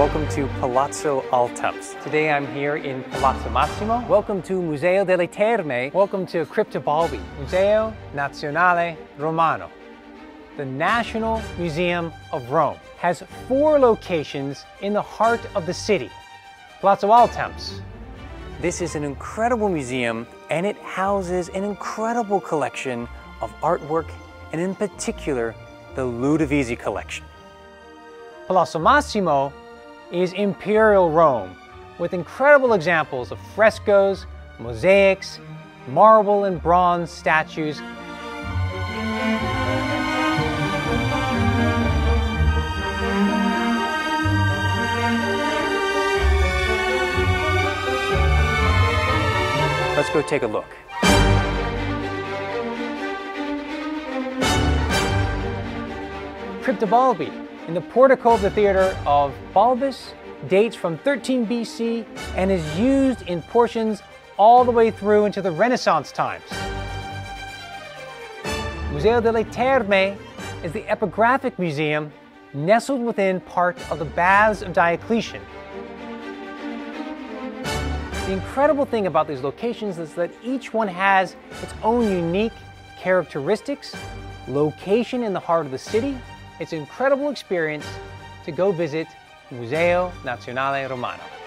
to Palazzo Altemps. Today I'm here in Palazzo Massimo. Welcome to Museo delle Terme. Welcome to Crypta Balbi, Museo Nazionale Romano. The National Museum of Rome has four locations in the heart of the city. Palazzo Altemps. This is an incredible museum and it houses an incredible collection of artwork and in particular the Ludovisi collection. Palazzo Massimo is Imperial Rome, with incredible examples of frescoes, mosaics, marble and bronze statues. Let's go take a look. Crypta Balbi, in the portico of the theater of Balbus dates from 13 BC and is used in portions all the way through into the Renaissance times. Museo delle Terme is the epigraphic museum nestled within part of the Baths of Diocletian. The incredible thing about these locations is that each one has its own unique characteristics, location in the heart of the city, it's an incredible experience to go visit Museo Nazionale Romano.